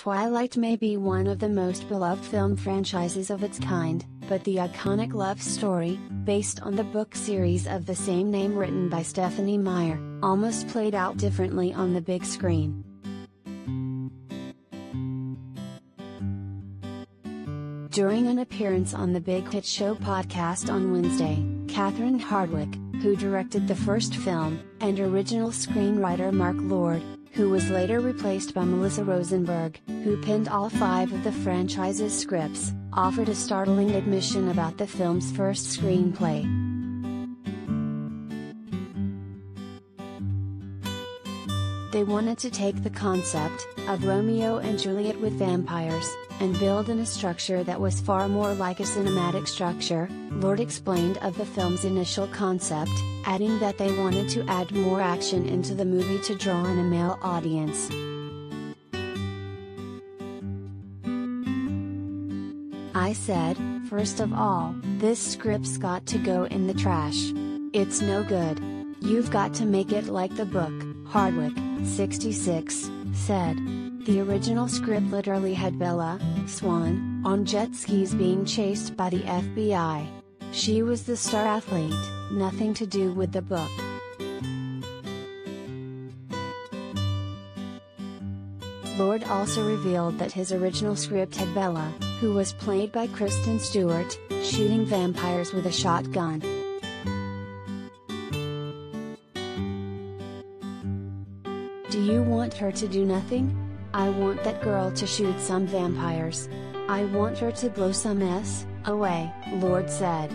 Twilight may be one of the most beloved film franchises of its kind, but the iconic love story, based on the book series of the same name written by Stephenie Meyer, almost played out differently on the big screen. During an appearance on the Big Hit Show podcast on Wednesday, Catherine Hardwicke, who directed the first film, and original screenwriter Mark Lord, who was later replaced by Melissa Rosenberg, who penned all five of the franchise's scripts, offered a startling admission about the film's first screenplay. They wanted to take the concept of Romeo and Juliet with vampires and build in a structure that was far more like a cinematic structure, Lord explained of the film's initial concept, adding that they wanted to add more action into the movie to draw in a male audience. I said, first of all, this script's got to go in the trash. It's no good. You've got to make it like the book, Hardwicke, 66, said. The original script literally had Bella, Swan, on jet skis being chased by the FBI. She was the star athlete, nothing to do with the book. Lord also revealed that his original script had Bella, who was played by Kristen Stewart, shooting vampires with a shotgun. Do you want her to do nothing? I want that girl to shoot some vampires. I want her to blow some S away, Lord said.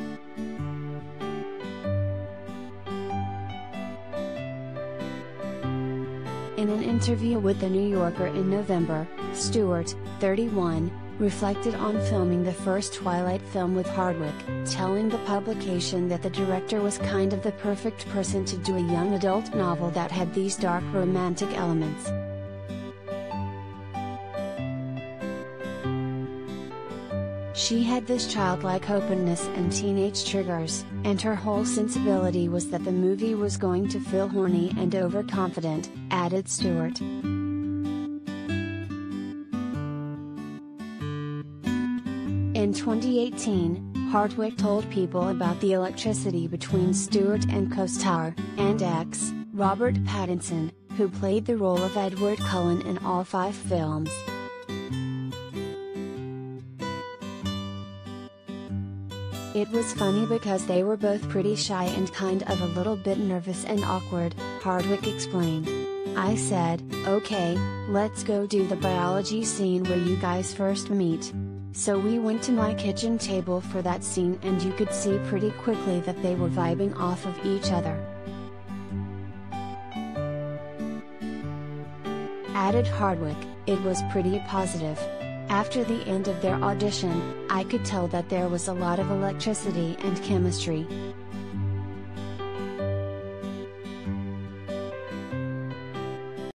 In an interview with The New Yorker in November, Stewart, 31, reflected on filming the first Twilight film with Hardwicke, telling the publication that the director was kind of the perfect person to do a young adult novel that had these dark romantic elements. She had this childlike openness and teenage triggers, and her whole sensibility was that the movie was going to feel horny and overconfident, added Stewart. In 2018, Hardwicke told people about the electricity between Stewart and co-star, and ex, Robert Pattinson, who played the role of Edward Cullen in all five films. It was funny because they were both pretty shy and kind of a little bit nervous and awkward, Hardwicke explained. I said, okay, let's go do the biology scene where you guys first meet. So we went to my kitchen table for that scene and you could see pretty quickly that they were vibing off of each other. Added Hardwicke, it was pretty positive. After the end of their audition, I could tell that there was a lot of electricity and chemistry.